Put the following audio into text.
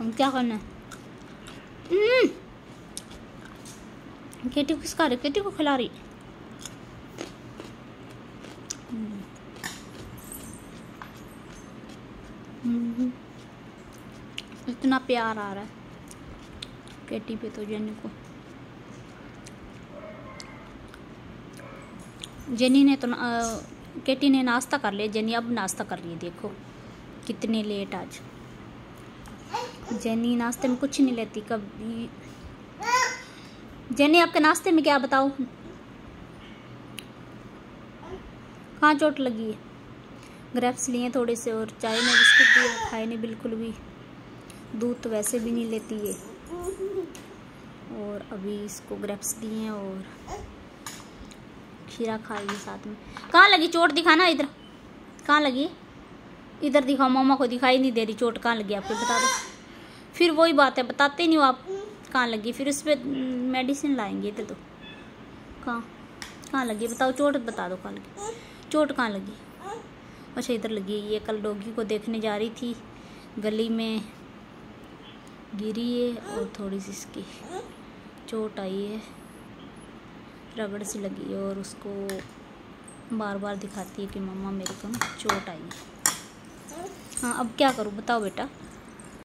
हम क्या करना है? हम्म। केटी को किसका रही? केटी को खिला रही। हम्म। इतना प्यार आ रहा है केटी पे तो जेनी को। जेनी ने तो आ, केटी ने नाश्ता कर लिया। जेनी अब नाश्ता कर रही है देखो। कितने लेट आज। जेनी नाश्ते में कुछ नहीं लेती कभी जेनी, आपके नाश्ते में क्या बताओ कहाँ चोट लगी है? ग्रेप्स लिए थोड़े से और चाय में बिस्कुट दिया खाए नहीं, बिल्कुल भी। दूध तो वैसे भी नहीं लेती है और अभी इसको ग्रेप्स दिए और खीरा खाएगी साथ में। कहाँ लगी चोट? दिखाना इधर। कहाँ लगी? इधर दिखाओ, मामा को दिखाई नहीं दे रही चोट। कहाँ लगी? आपको बता दो। फिर वही बात है, बताते नहीं हो आप कहाँ लगी। फिर उस पर मेडिसिन लाएँगे इधर तो कहाँ कहाँ लगी? बताओ, चोट बता दो कहाँ लगी। चोट कहाँ लगी? अच्छा इधर लगी ये कल डोगी को देखने जा रही थी। गली में गिरी है और थोड़ी सी इसकी चोट आई है। रगड़ सी लगी है और उसको बार बार दिखाती है कि मम्मा मेरे को चोट आई है। हाँ अब क्या करूँ? बताओ बेटा।